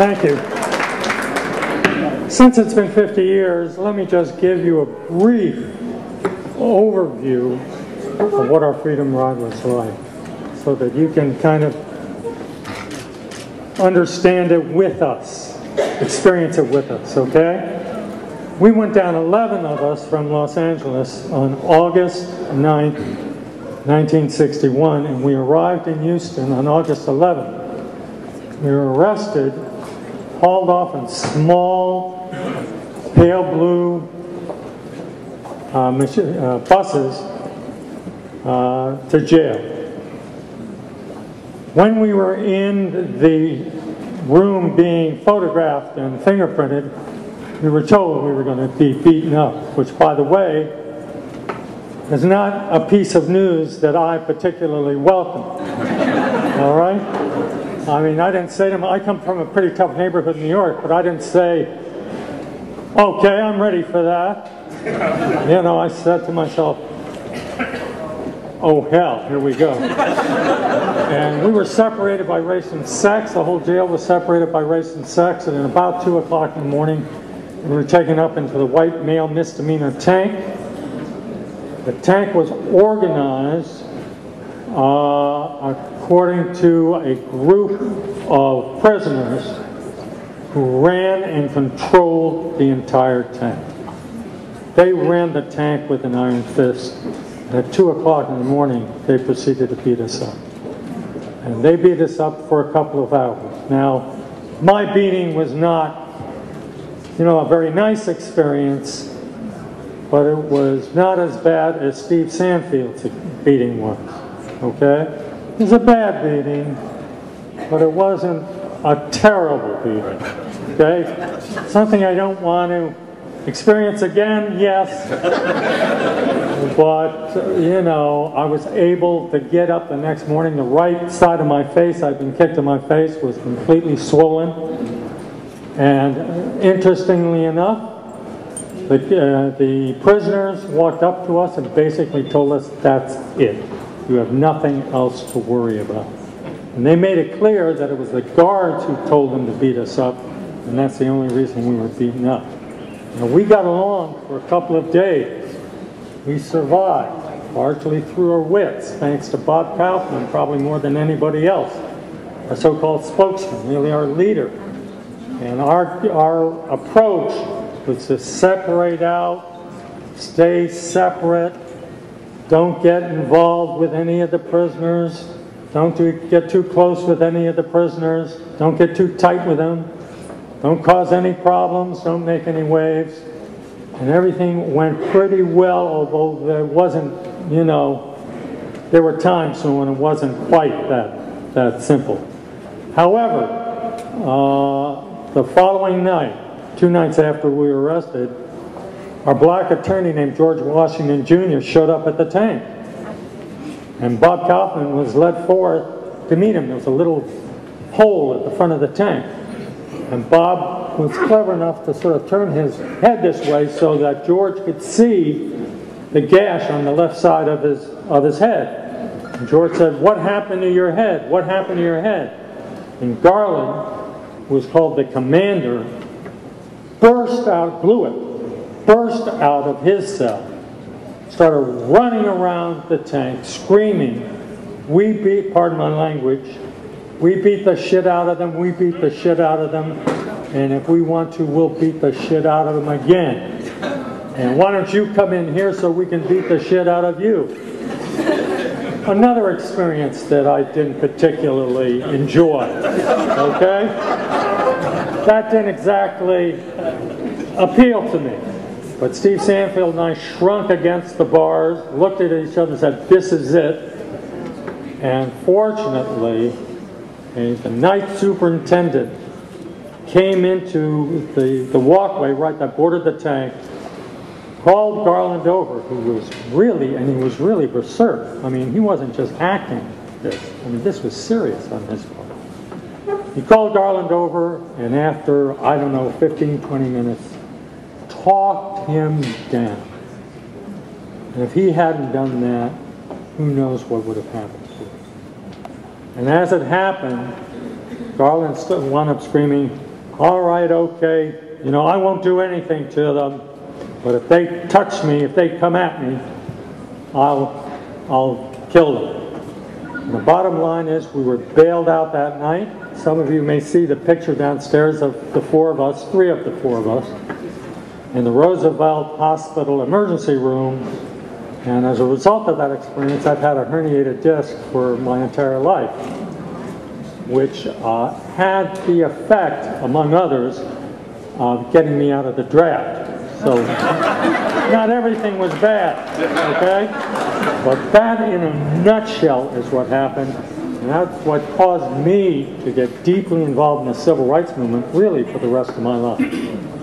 Thank you. Since it's been 50 years, let me just give you a brief overview of what our freedom ride was like so that you can kind of understand it with us, experience it with us, okay? We went down 11 of us from Los Angeles on August 9th, 1961, and we arrived in Houston on August 11th. We were arrested, hauled off in small, pale blue uh, uh, buses uh, to jail. When we were in the room being photographed and fingerprinted, we were told we were going to be beaten up, which, by the way, is not a piece of news that I particularly welcome. All right? I mean, I didn't say to them, I come from a pretty tough neighborhood in New York, but I didn't say, okay, I'm ready for that. You know, I said to myself, oh hell, here we go. And we were separated by race and sex. The whole jail was separated by race and sex. And at about 2 o'clock in the morning, we were taken up into the white male misdemeanor tank. The tank was organized uh, according to a group of prisoners who ran and controlled the entire tank. They ran the tank with an iron fist. And at 2 o'clock in the morning, they proceeded to beat us up. And they beat us up for a couple of hours. Now, my beating was not, you know, a very nice experience, but it was not as bad as Steve Sanfield's beating was. Okay? It was a bad beating, but it wasn't a terrible beating. Okay? Something I don't want to experience again, yes. but, you know, I was able to get up the next morning. The right side of my face, I'd been kicked in my face, was completely swollen. And interestingly enough, the, uh, the prisoners walked up to us and basically told us, that's it. You have nothing else to worry about. And they made it clear that it was the guards who told them to beat us up, and that's the only reason we were beaten up. We got along for a couple of days. We survived, largely through our wits, thanks to Bob Kaufman, probably more than anybody else, our so-called spokesman, really our leader. And our, our approach was to separate out, stay separate, don't get involved with any of the prisoners, don't do, get too close with any of the prisoners, don't get too tight with them, don't cause any problems, don't make any waves. And everything went pretty well, although there wasn't, you know, there were times when it wasn't quite that, that simple. However, uh, the following night, two nights after we were arrested, our black attorney named George Washington Jr. showed up at the tank. And Bob Kaufman was led forth to meet him. There was a little hole at the front of the tank. And Bob was clever enough to sort of turn his head this way so that George could see the gash on the left side of his, of his head. And George said, What happened to your head? What happened to your head? And Garland, who was called the commander, burst out, blew it, burst out of his cell, started running around the tank, screaming, We beat, pardon my language, we beat the shit out of them, we beat the shit out of them, and if we want to, we'll beat the shit out of them again. And why don't you come in here so we can beat the shit out of you? Another experience that I didn't particularly enjoy. Okay? That didn't exactly appeal to me. But Steve Sanfield and I shrunk against the bars, looked at each other and said, This is it. And fortunately, the night superintendent came into the, the walkway right that bordered the tank, called Garland over, who was really, and he was really berserk. I mean, he wasn't just acting this. I mean, this was serious on his part. He called Garland over, and after, I don't know, 15, 20 minutes, talked him down. And if he hadn't done that, who knows what would have happened to him. And as it happened, Garland wound up screaming, all right, okay, you know, I won't do anything to them, but if they touch me, if they come at me, I'll, I'll kill them. And the bottom line is, we were bailed out that night. Some of you may see the picture downstairs of the four of us, three of the four of us, in the Roosevelt Hospital emergency room. And as a result of that experience, I've had a herniated disc for my entire life, which uh, had the effect, among others, of getting me out of the draft. So not everything was bad, okay? But that in a nutshell is what happened. And that's what caused me to get deeply involved in the civil rights movement really for the rest of my life.